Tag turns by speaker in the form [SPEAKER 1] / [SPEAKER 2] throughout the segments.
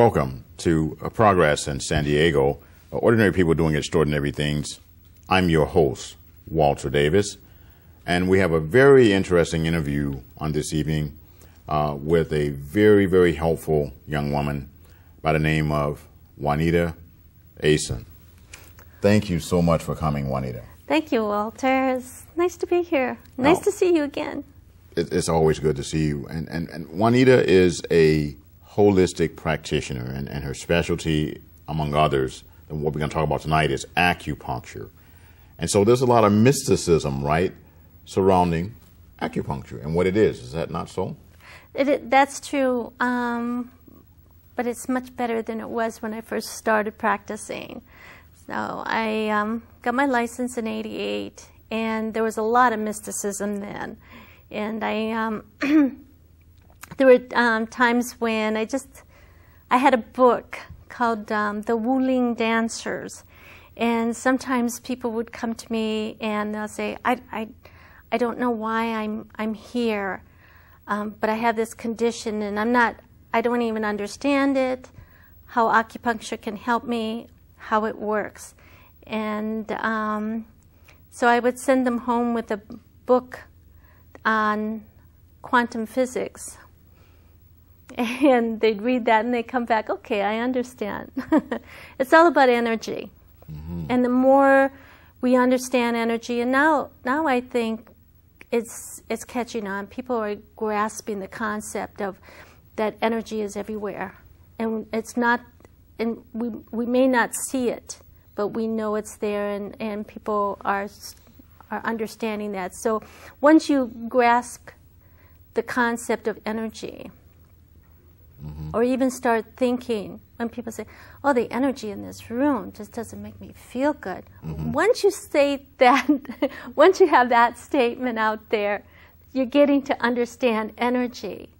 [SPEAKER 1] Welcome to uh, Progress in San Diego, uh, Ordinary People Doing Extraordinary Things. I'm your host, Walter Davis, and we have a very interesting interview on this evening uh, with a very, very helpful young woman by the name of Juanita Ayson. Thank you so much for coming, Juanita.
[SPEAKER 2] Thank you, Walter. It's nice to be here. Nice oh, to see you again.
[SPEAKER 1] It's always good to see you. And, and, and Juanita is a holistic practitioner, and, and her specialty, among others, and what we're going to talk about tonight is acupuncture. And so there's a lot of mysticism, right, surrounding acupuncture and what it is. Is that not so?
[SPEAKER 2] It, it, that's true. Um, but it's much better than it was when I first started practicing. So I um, got my license in 88, and there was a lot of mysticism then. And I um, there were um, times when I just, I had a book called um, The Wuling Dancers. And sometimes people would come to me and they'll say, I, I, I don't know why I'm, I'm here, um, but I have this condition and I'm not, I don't even understand it, how acupuncture can help me, how it works. And um, so I would send them home with a book on quantum physics and they'd read that and they'd come back, okay, I understand. it's all about energy. Mm-hmm. And the more we understand energy, and now, now I think it's, it's catching on. People are grasping the concept of that energy is everywhere. And it's not, and we, we may not see it, but we know it's there, and, and people are, are understanding that. So once you grasp the concept of energy, Mm-hmm. Or even start thinking when people say, "Oh, the energy in this room just doesn't make me feel good." Mm-hmm. Once you say that, once you have that statement out there, you're getting to understand energy,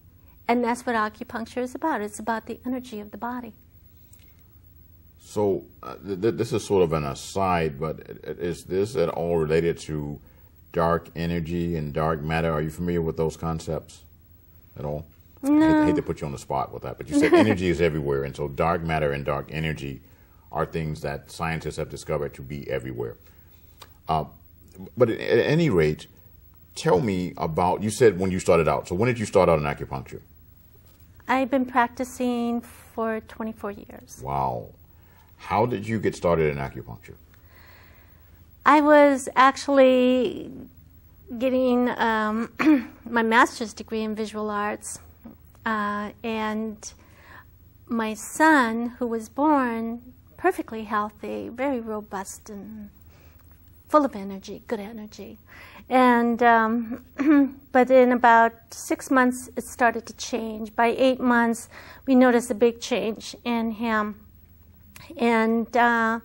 [SPEAKER 2] and that's what acupuncture is about. It's about the energy of the body.
[SPEAKER 1] So uh, th- this is sort of an aside, but is this at all related to dark energy and dark matter? Are you familiar with those concepts at all?
[SPEAKER 2] No.
[SPEAKER 1] I hate, I hate to put you on the spot with that, but you said energy is everywhere, and so dark matter and dark energy are things that scientists have discovered to be everywhere. Uh, but at, at any rate, tell me about. You said when you started out. So when did you start out in acupuncture?
[SPEAKER 2] I've been practicing for 24 years.
[SPEAKER 1] Wow. How did you get started in acupuncture?
[SPEAKER 2] I was actually getting um, my master's degree in visual arts uh, and my son, who was born perfectly healthy, very robust and full of energy, good energy. And um, but in about six months, it started to change. By eight months, we noticed a big change in him. And uh,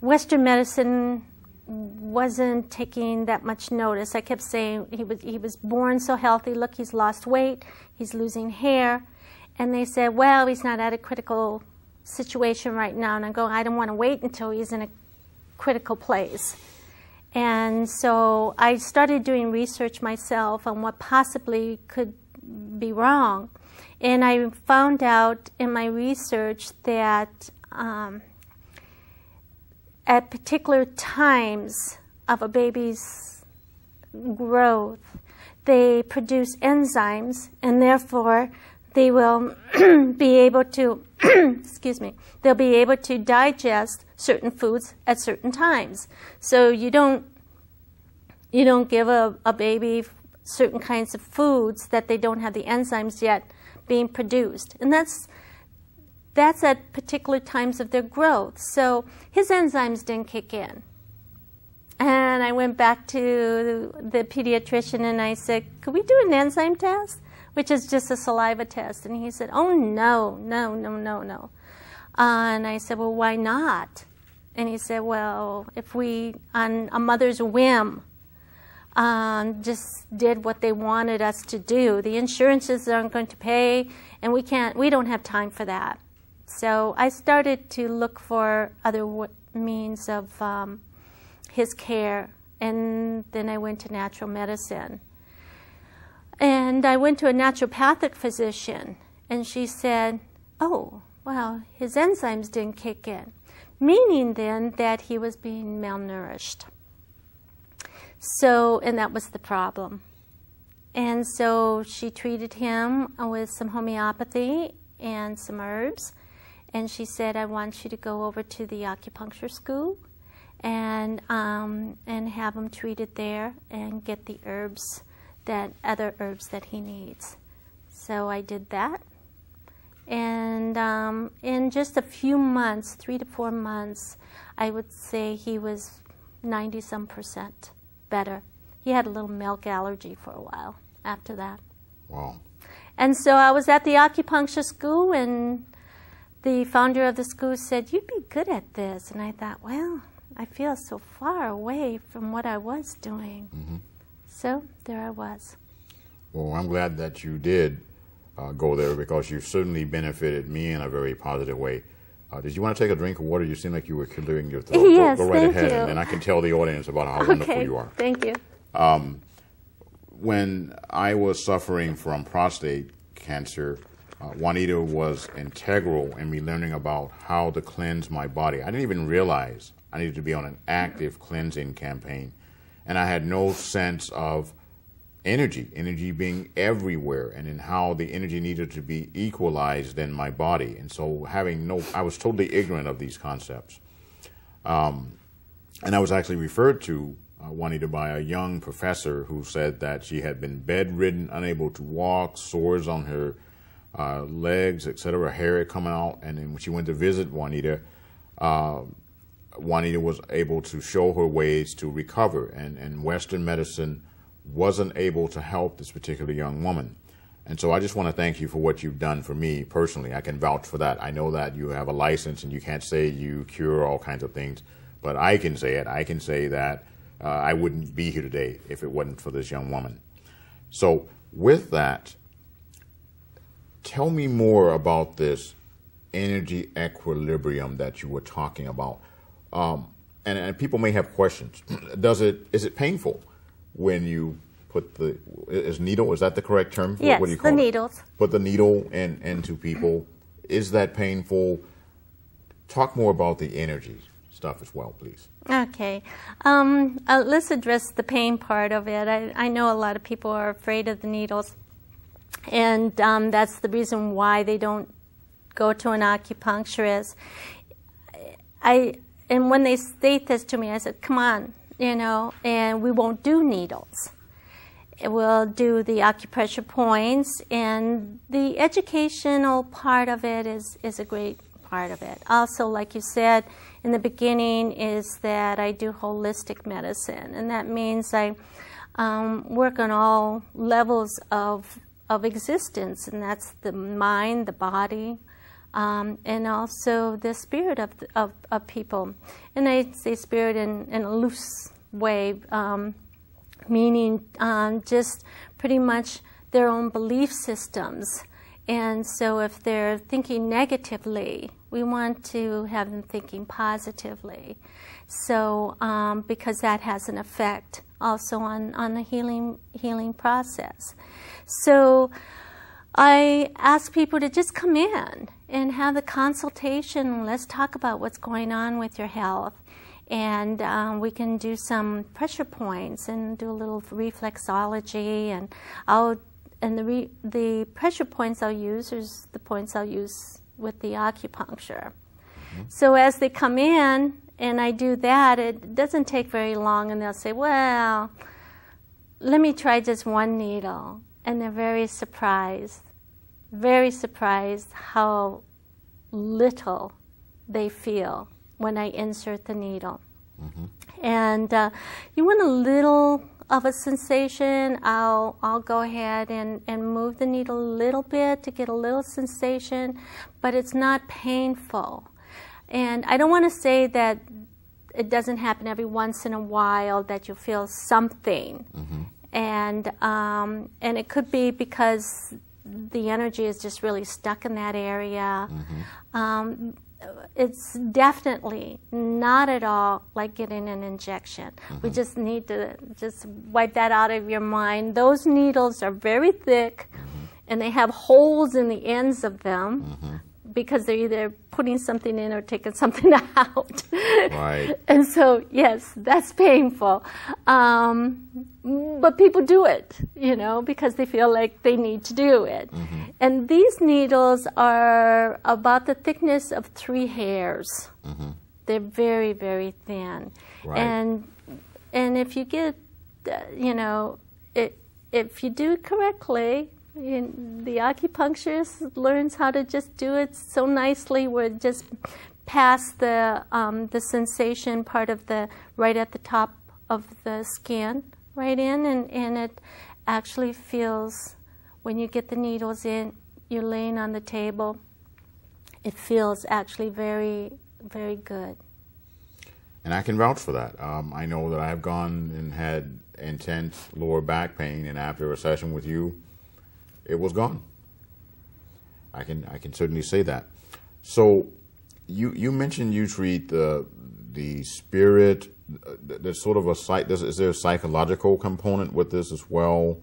[SPEAKER 2] Western medicine wasn't taking that much notice. I kept saying he was he was born so healthy. Look, he's lost weight. He's losing hair, and they said, well, he's not at a critical situation right now. And I go, I don't want to wait until he's in a critical place. And so I started doing research myself on what possibly could be wrong. And I found out in my research that um, at particular times of a baby's growth, they produce enzymes, and therefore they will be able to, excuse me, they'll be able to digest certain foods at certain times. So you don't, you don't give a, a baby certain kinds of foods that they don't have the enzymes yet being produced. And that's that's at particular times of their growth. So his enzymes didn't kick in. And I went back to the pediatrician and I said, Could we do an enzyme test? Which is just a saliva test. And he said, Oh, no, no, no, no, no. Uh, and I said, Well, why not? And he said, Well, if we, on a mother's whim, um, just did what they wanted us to do, the insurances aren't going to pay, and we can't, we don't have time for that. So I started to look for other means of um, his care, and then I went to natural medicine. And I went to a naturopathic physician, and she said, Oh, well, his enzymes didn't kick in, meaning then that he was being malnourished. So, and that was the problem. And so she treated him with some homeopathy and some herbs. And she said, I want you to go over to the acupuncture school and, um, and have him treated there and get the herbs that other herbs that he needs. So I did that. And um, in just a few months, three to four months, I would say he was 90 some percent better. He had a little milk allergy for a while after that.
[SPEAKER 1] Wow.
[SPEAKER 2] And so I was at the acupuncture school, and the founder of the school said, You'd be good at this. And I thought, Well, I feel so far away from what I was doing. Mm-hmm. So there I was.
[SPEAKER 1] Well, I'm glad that you did uh, go there because you certainly benefited me in a very positive way. Uh, did you want to take a drink of water? You seem like you were clearing your throat.
[SPEAKER 2] Yes,
[SPEAKER 1] go, go right ahead,
[SPEAKER 2] you.
[SPEAKER 1] and then I can tell the audience about how
[SPEAKER 2] okay,
[SPEAKER 1] wonderful you are.
[SPEAKER 2] Thank you.
[SPEAKER 1] When I was suffering from prostate cancer, uh, Juanita was integral in me learning about how to cleanse my body. I didn't even realize I needed to be on an active cleansing campaign. And I had no sense of energy, energy being everywhere, and in how the energy needed to be equalized in my body. And so, having no, I was totally ignorant of these concepts. Um, and I was actually referred to uh, Juanita by a young professor who said that she had been bedridden, unable to walk, sores on her uh, legs, etc., hair coming out. And then when she went to visit Juanita, uh, Juanita was able to show her ways to recover. And, and Western medicine wasn't able to help this particular young woman. And so I just want to thank you for what you've done for me personally. I can vouch for that. I know that you have a license and you can't say you cure all kinds of things, but I can say it. I can say that uh, I wouldn't be here today if it wasn't for this young woman. So, with that, tell me more about this energy equilibrium that you were talking about. Um, and, and people may have questions. Does it is it painful when you put the is needle is that the correct term?
[SPEAKER 2] Yes,
[SPEAKER 1] what do you
[SPEAKER 2] the
[SPEAKER 1] call it?
[SPEAKER 2] needles.
[SPEAKER 1] Put the needle in into people. Is that painful? Talk more about the energy stuff as well, please.
[SPEAKER 2] Okay. Um, uh, let's address the pain part of it. I, I know a lot of people are afraid of the needles, and um, that's the reason why they don't go to an acupuncturist. I and when they state this to me, I said, "Come on, you know, and we won't do needles. We'll do the acupressure points, and the educational part of it is is a great part of it. Also, like you said in the beginning, is that I do holistic medicine, and that means I um, work on all levels of of existence, and that's the mind, the body, um, and also the spirit of, of, of, people. And I say spirit in, in a loose way, um, meaning um, just pretty much their own belief systems. And so if they're thinking negatively, we want to have them thinking positively. So um, because that has an effect also on, on the healing healing process. So I ask people to just come in and have the consultation. Let's talk about what's going on with your health. And um, we can do some pressure points and do a little reflexology. And I'll and the re, the pressure points I'll use is the points I'll use with the acupuncture. Mm-hmm. So as they come in and I do that, it doesn't take very long, and they'll say, "Well, let me try just one needle." and they're very surprised, very surprised how little they feel when I insert the needle. Mm-hmm. And uh, you want a little of a sensation, I'll, I'll go ahead and, and move the needle a little bit to get a little sensation, but it's not painful. And I don't want to say that it doesn't happen every once in a while that you feel something. Mm-hmm and um, and it could be because the energy is just really stuck in that area. Mm-hmm. Um, it's definitely not at all like getting an injection. Mm-hmm. We just need to just wipe that out of your mind. Those needles are very thick, mm-hmm. and they have holes in the ends of them. Because they're either putting something in or taking something out.
[SPEAKER 1] Right.
[SPEAKER 2] and so, yes, that's painful. Um, but people do it, you know, because they feel like they need to do it. Mm-hmm. And these needles are about the thickness of three hairs. Mm-hmm. They're very, very thin.
[SPEAKER 1] Right.
[SPEAKER 2] And and if you get, uh, you know, it, if you do it correctly, you, the acupuncturist learns how to just do it so nicely where it just past the um, the sensation part of the right at the top of the skin right in and, and it actually feels when you get the needles in you're laying on the table it feels actually very very good
[SPEAKER 1] and I can vouch for that. Um, I know that I have gone and had intense lower back pain, and after a session with you, it was gone. I can I can certainly say that. So, you you mentioned you treat the the spirit. There's sort of a site. Is there a psychological component with this as well?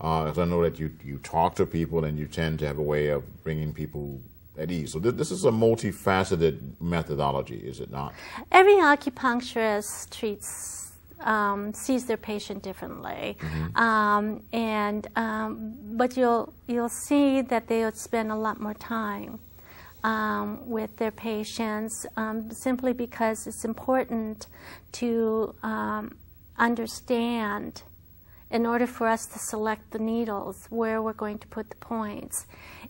[SPEAKER 1] Uh, I know that you you talk to people and you tend to have a way of bringing people at ease. So th- this is a multifaceted methodology, is it not?
[SPEAKER 2] Every acupuncturist treats um, sees their patient differently, mm-hmm. um, and um, but you'll you'll see that they'll spend a lot more time. Um, with their patients, um, simply because it's important to um, understand in order for us to select the needles where we're going to put the points.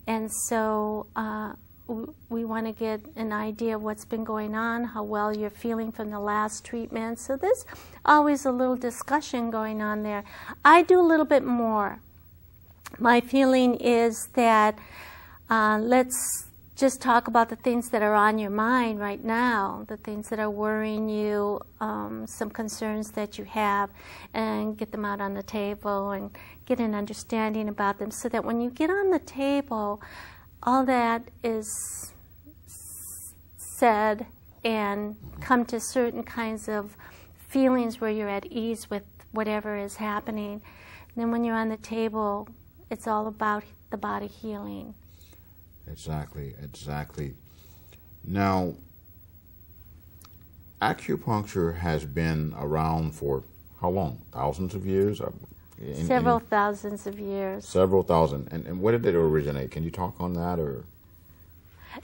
[SPEAKER 2] And so uh, we want to get an idea of what's been going on, how well you're feeling from the last treatment. So there's always a little discussion going on there. I do a little bit more. My feeling is that uh, let's just talk about the things that are on your mind right now, the things that are worrying you, um, some concerns that you have, and get them out on the table and get an understanding about them so that when you get on the table, all that is said and come to certain kinds of feelings where you're at ease with whatever is happening. And then when you're on the table, it's all about the body healing.
[SPEAKER 1] Exactly, exactly. Now, acupuncture has been around for how long? Thousands of years?
[SPEAKER 2] In, several in, thousands of years.
[SPEAKER 1] Several thousand. And, and where did it originate? Can you talk on that or?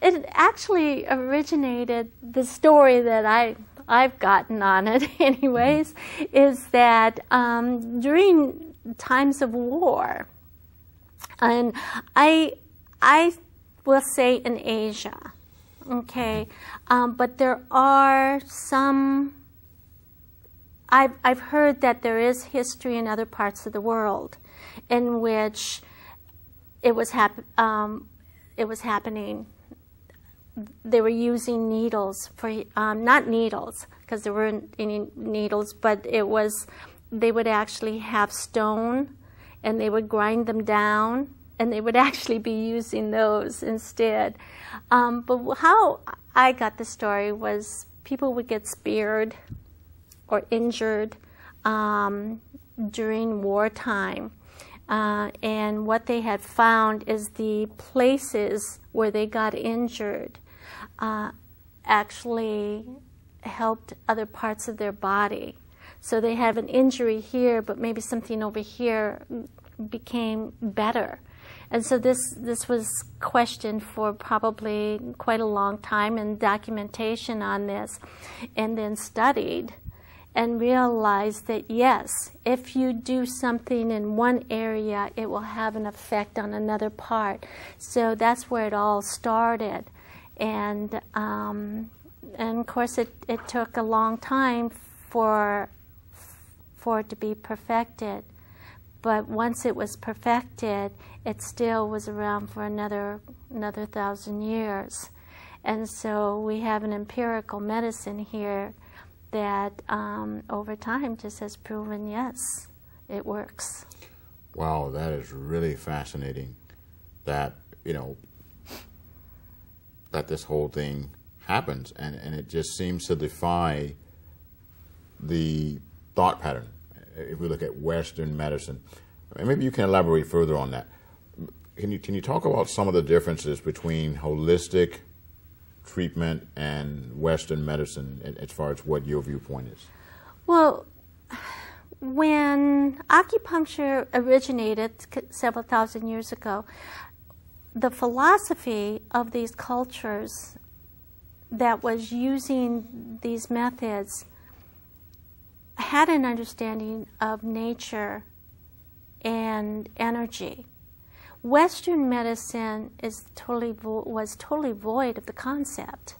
[SPEAKER 2] It actually originated, the story that I, I've gotten on it, anyways, mm-hmm. is that um, during times of war, and I, I we'll say in Asia. Okay, um, but there are some. I've I've heard that there is history in other parts of the world, in which it was hap- um, it was happening. They were using needles for um, not needles because there weren't any needles, but it was they would actually have stone, and they would grind them down and they would actually be using those instead. Um, but how I got the story was people would get speared or injured um, during wartime. Uh, and what they had found is the places where they got injured uh, actually helped other parts of their body. So they have an injury here, but maybe something over here became better. And so this, this was questioned for probably quite a long time and documentation on this, and then studied and realize that yes, if you do something in one area, it will have an effect on another part. So that's where it all started. And, um, and of course, it, it took a long time for, for it to be perfected. But once it was perfected, it still was around for another another thousand years. And so we have an empirical medicine here that um, over time just has proven yes, it works.
[SPEAKER 1] Wow, that is really fascinating. That you know that this whole thing happens, and and it just seems to defy the thought pattern if we look at Western medicine. Maybe you can elaborate further on that. can you can you talk about some of the differences between holistic treatment and Western medicine as far as what your viewpoint is?
[SPEAKER 2] Well, when acupuncture originated several thousand years ago, the philosophy of these cultures that was using these methods had an understanding of nature and energy. Western medicine is totally was totally void of the concept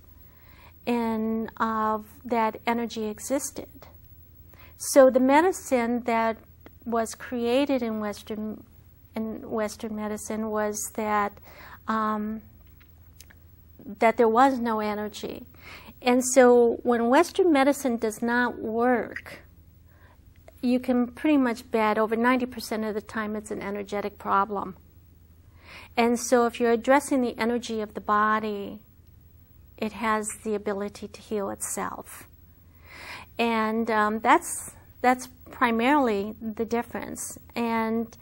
[SPEAKER 2] and of that energy existed. So the medicine that was created in Western in Western medicine was that um, that there was no energy, and so when Western medicine does not work, you can pretty much bet over ninety percent of the time it's an energetic problem. And so if you're addressing the energy of the body, it has the ability to heal itself. And um, that's, that's primarily the difference. And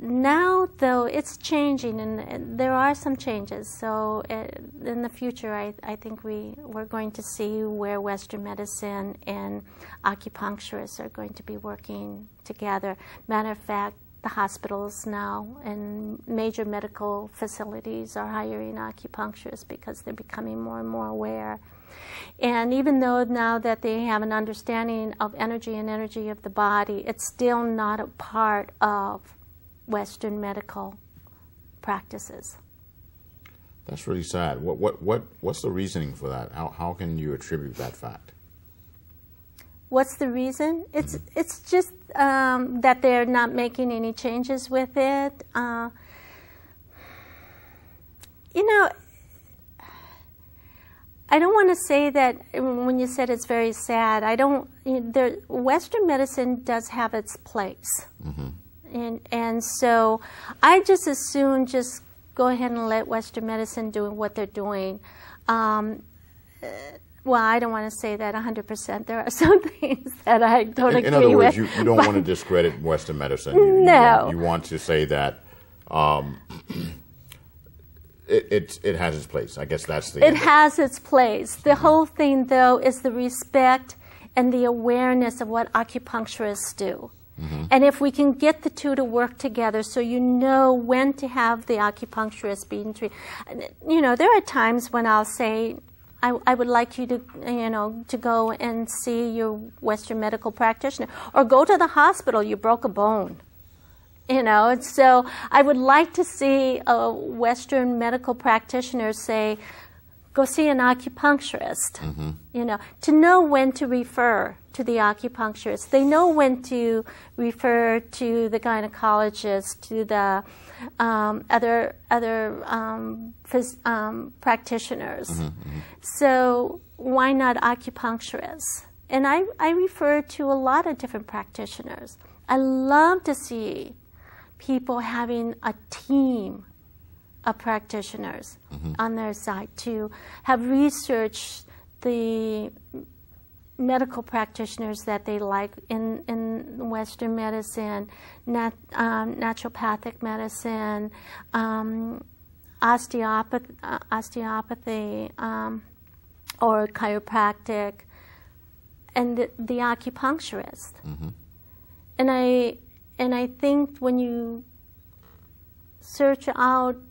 [SPEAKER 2] now, though, it's changing, and there are some changes. So, uh, in the future, I, I think we, we're going to see where Western medicine and acupuncturists are going to be working together. Matter of fact, the hospitals now and major medical facilities are hiring acupuncturists because they're becoming more and more aware. And even though now that they have an understanding of energy and energy of the body, it's still not a part of Western medical practices.
[SPEAKER 1] That's really sad. What, what, what, what's the reasoning for that? How, how can you attribute that fact?
[SPEAKER 2] What's the reason? It's mm-hmm. it's just um, that they're not making any changes with it. Uh, you know, I don't want to say that when you said it's very sad. I don't. You know, there, Western medicine does have its place, mm-hmm. and and so I just as soon just go ahead and let Western medicine do what they're doing. Um, well, I don't want to say that 100%. There are some things that I don't
[SPEAKER 1] in,
[SPEAKER 2] agree
[SPEAKER 1] with. In other
[SPEAKER 2] words,
[SPEAKER 1] you, you, don't want to discredit Western medicine. You,
[SPEAKER 2] no.
[SPEAKER 1] You want, you want, to say that um, it, it, it, has its place. I guess that's the.
[SPEAKER 2] It has its place. The mm-hmm. whole thing, though, is the respect and the awareness of what acupuncturists do. Mm-hmm. And if we can get the two to work together so you know when to have the acupuncturist being treated. You know, there are times when I'll say, I, I, would like you to, you know, to go and see your Western medical practitioner, or go to the hospital. You broke a bone, you know. And so I would like to see a Western medical practitioner say, "Go see an acupuncturist." Mm-hmm. You know, to know when to refer to the acupuncturist. They know when to refer to the gynecologist, to the um, other other um, phys- um, practitioners. Mm-hmm, mm-hmm. So why not acupuncturists? And I, I refer to a lot of different practitioners. I love to see people having a team of practitioners mm-hmm. on their side to have researched the medical practitioners that they like in, in Western medicine, nat, um, naturopathic medicine, um, osteopathy, uh, osteopathy um, or chiropractic, and the, the acupuncturist. Mm-hmm. And I and I think when you search out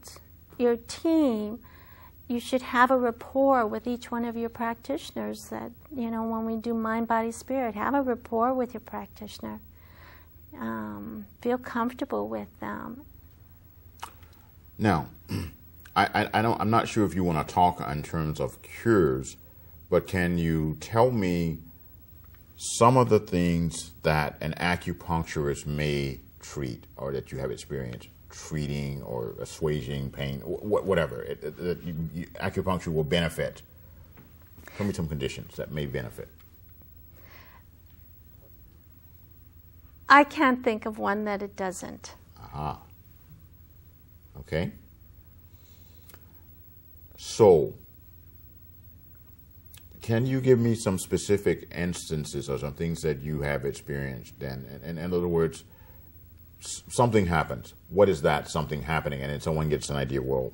[SPEAKER 2] your team, you should have a rapport with each one of your practitioners that, you know, when we do mind, body, spirit, have a rapport with your practitioner. Um, feel comfortable with them.
[SPEAKER 1] Now, I, I, I, don't, I'm not sure if you want to talk in terms of cures, but can you tell me some of the things that an acupuncturist may treat or that you have experienced? Treating or assuaging pain, wh- whatever. It, it, it, you, you, acupuncture will benefit. Tell me some conditions that may benefit.
[SPEAKER 2] I can't think of one that it doesn't.
[SPEAKER 1] Aha. Okay. So, can you give me some specific instances or some things that you have experienced then? In, in other words, something happens. What is that something happening? And then someone gets an idea. Well,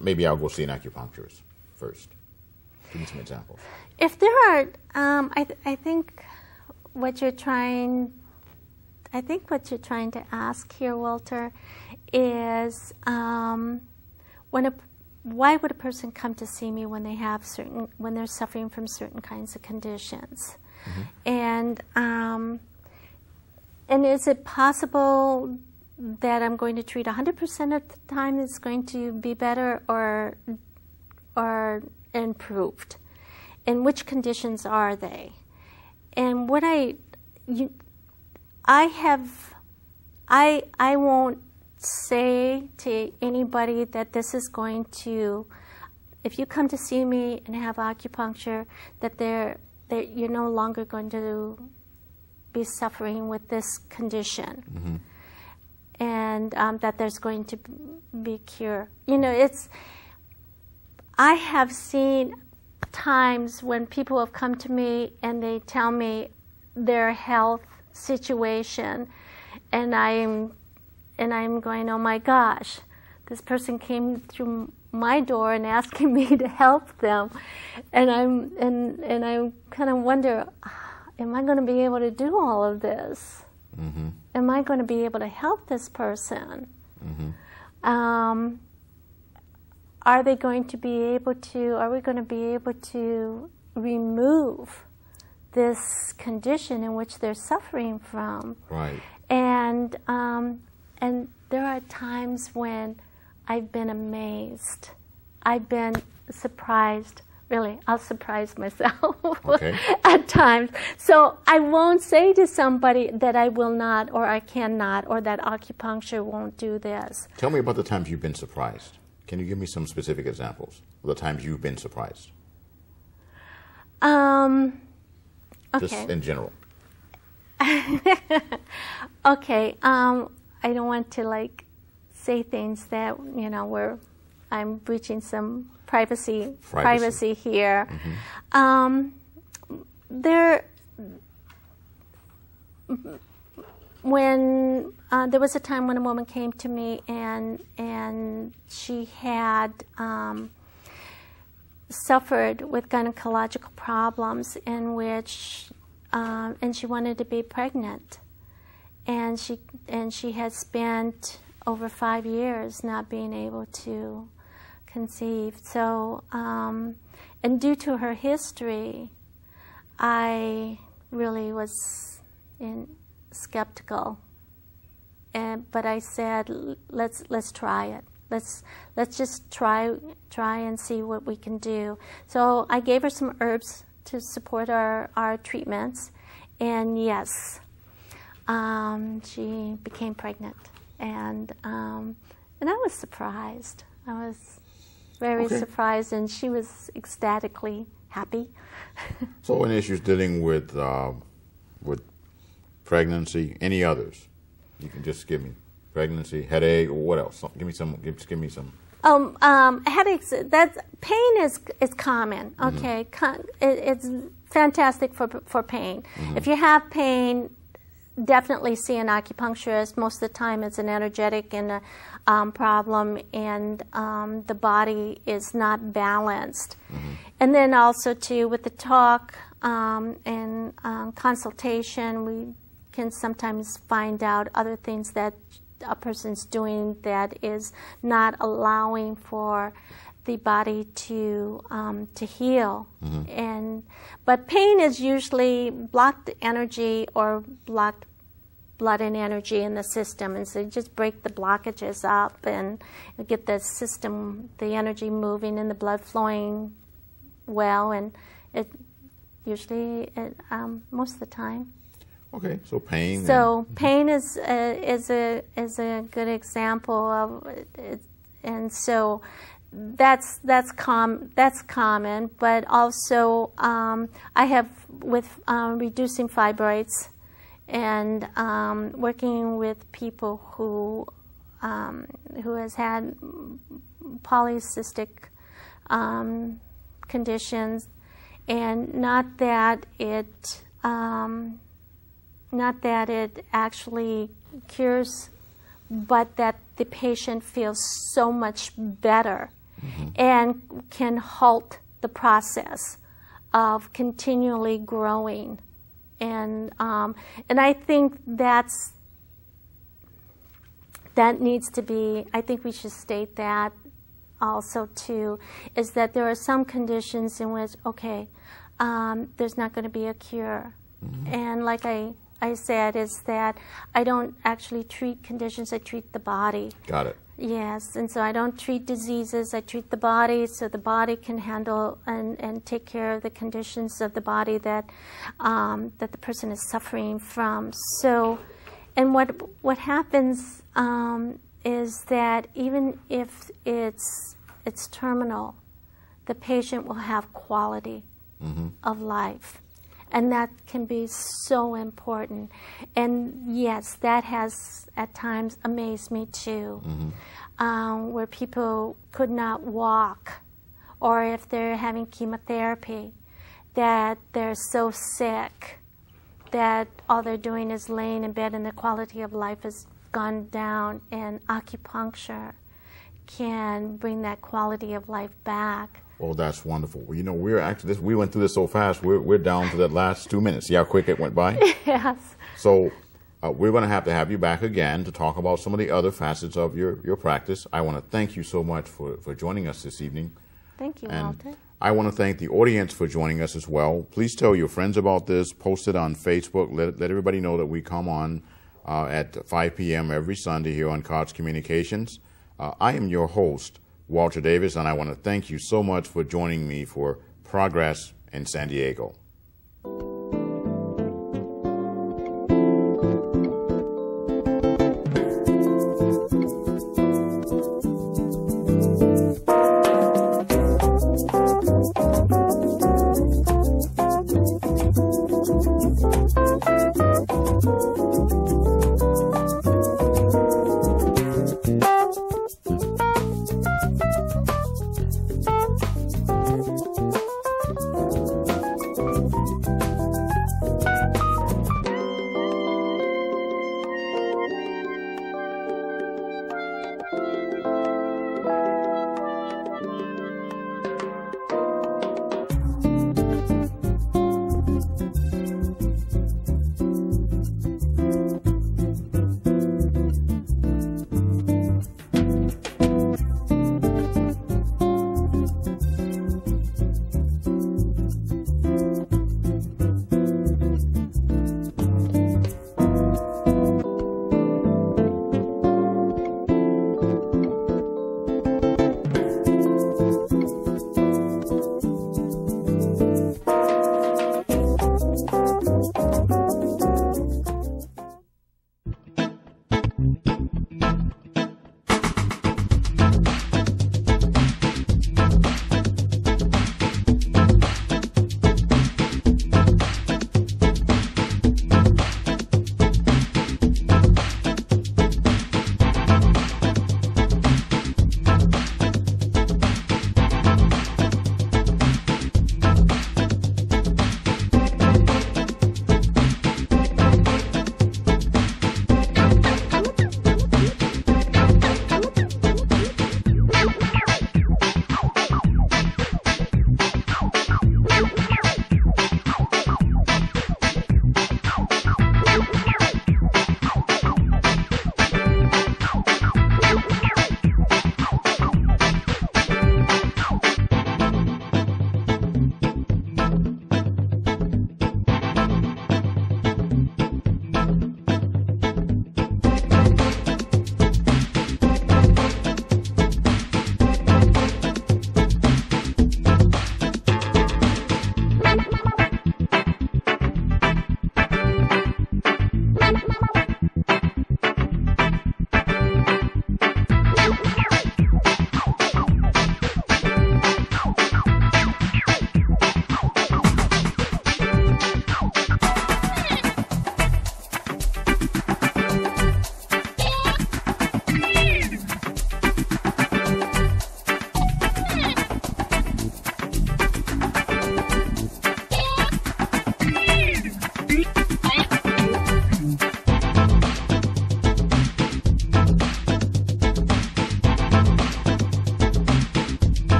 [SPEAKER 1] maybe I'll go see an acupuncturist first. Give me some examples.
[SPEAKER 2] If there are, um, I, th- I think what you're trying, I think what you're trying to ask here, Walter, is um, when a, why would a person come to see me when they have certain, when they're suffering from certain kinds of conditions, and um, and is it possible that I'm going to treat 100% of the time it's going to be better or or improved? And which conditions are they? And what I you, I have I I won't say to anybody that this is going to if you come to see me and have acupuncture that they're that you're no longer going to be suffering with this condition. And um, that there's going to be cure. You know it's i have seen times when people have come to me and they tell me their health situation and i'm and i'm going oh my gosh this person came through my door and asking me to help them. And i'm and and i kind of wonder am i going to be able to do all of this am i going to be able to help this person um, are they going to be able to are we going to be able to remove this condition in which they're suffering from
[SPEAKER 1] Right.
[SPEAKER 2] and um, and there are times when I've been amazed. I've been surprised. Really, I'll surprise myself
[SPEAKER 1] Okay.
[SPEAKER 2] at times. So I won't say to somebody that I will not, or I cannot, or that acupuncture won't do this.
[SPEAKER 1] Tell me about the times you've been surprised. Can you give me some specific examples of the times you've been surprised?
[SPEAKER 2] Um,
[SPEAKER 1] Just in general.
[SPEAKER 2] Okay. Um, I don't want to like say things that you know where I'm breaching some privacy
[SPEAKER 1] Privacy.
[SPEAKER 2] privacy, here. Um, there, when uh, there was a time when a woman came to me and and she had. Um, suffered with gynecological problems in which um, and she wanted to be pregnant and she and she had spent over five years not being able to conceive so um, and due to her history I really was in skeptical and but I said let's let's try it. Let's let's just try try and see what we can do. So I gave her some herbs to support our our treatments, and yes, um, she became pregnant, and um, and I was surprised. I was very
[SPEAKER 1] Okay.
[SPEAKER 2] surprised, and she was ecstatically happy.
[SPEAKER 1] So, any issues dealing with uh, with pregnancy? Any others? You can just give me pregnancy, headache, or what else? Give me some. Give, give me some.
[SPEAKER 2] Um, um, headaches. That's pain is is common. Okay, Co- it, it's fantastic for for pain. If you have pain, definitely see an acupuncturist. Most of the time, it's an energetic and a um, problem, and um, the body is not balanced. And then also too with the talk um, and um, consultation, we can sometimes find out other things that a person's doing that is not allowing for the body to um, to heal. And but pain is usually blocked energy or blocked blood and energy in the system. And so you just break the blockages up and get the system the energy moving and the blood flowing well. And it usually it, um, most of the time.
[SPEAKER 1] Okay, so pain.
[SPEAKER 2] so pain is a, is a is a good example of it, and so that's that's com that's common, but also um, I have with um, reducing fibroids and um, working with people who um, who has had polycystic um, conditions, and not that it um, not that it actually cures, but that the patient feels so much better and can halt the process of continually growing. And, um, and I think that's, that needs to be, I think we should state that also too, is that there are some conditions in which, okay, um, there's not going to be a cure. And like I, I said, is that I don't actually treat conditions, I treat the body.
[SPEAKER 1] Got it.
[SPEAKER 2] Yes, and so I don't treat diseases, I treat the body so the body can handle and, and take care of the conditions of the body that, um, that the person is suffering from. So, and what, what happens um, is that even if it's, it's terminal, the patient will have quality of life. And that can be so important. And yes, that has at times amazed me too, um, where people could not walk, or if they're having chemotherapy, that they're so sick that all they're doing is laying in bed and the quality of life has gone down, and acupuncture can bring that quality of life back.
[SPEAKER 1] Oh, that's wonderful. Well, you know, we're actually this, we went through this so fast. We're we're down to that last two minutes. See how quick it went by.
[SPEAKER 2] yes.
[SPEAKER 1] So uh, we're going to have to have you back again to talk about some of the other facets of your, your practice. I want to thank you so much for, for joining us this evening.
[SPEAKER 2] Thank you,
[SPEAKER 1] And
[SPEAKER 2] Walter.
[SPEAKER 1] I want to thank the audience for joining us as well. Please tell your friends about this. Post it on Facebook. Let, let everybody know that we come on uh, at 5 p.m. every Sunday here on Cox Communications. Uh, I am your host, Walter Davis, and I want to thank you so much for joining me for Progress in San Diego.